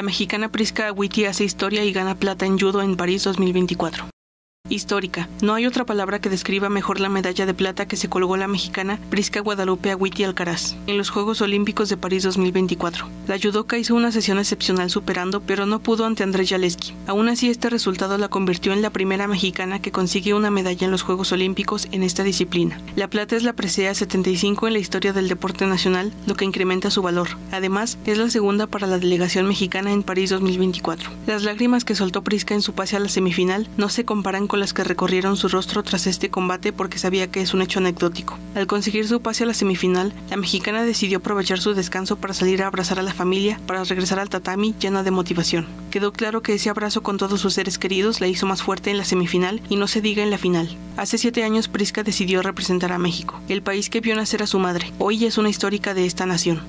La mexicana Prisca Agüiti hace historia y gana plata en judo en París 2024. Histórica. No hay otra palabra que describa mejor la medalla de plata que se colgó la mexicana Prisca Guadalupe Agüiti Alcaraz en los Juegos Olímpicos de París 2024. La judoka hizo una sesión excepcional superando, pero no pudo ante Andrés Jaleski. Aún así, este resultado la convirtió en la primera mexicana que consigue una medalla en los Juegos Olímpicos en esta disciplina. La plata es la presea 75 en la historia del deporte nacional, lo que incrementa su valor. Además, es la segunda para la delegación mexicana en París 2024. Las lágrimas que soltó Prisca en su pase a la semifinal no se comparan con las que recorrieron su rostro tras este combate porque sabía que es un hecho anecdótico. Al conseguir su pase a la semifinal, la mexicana decidió aprovechar su descanso para salir a abrazar a la familia para regresar al tatami llena de motivación. Quedó claro que ese abrazo con todos sus seres queridos la hizo más fuerte en la semifinal y no se diga en la final. Hace siete años Prisca decidió representar a México, el país que vio nacer a su madre. Hoy es una histórica de esta nación.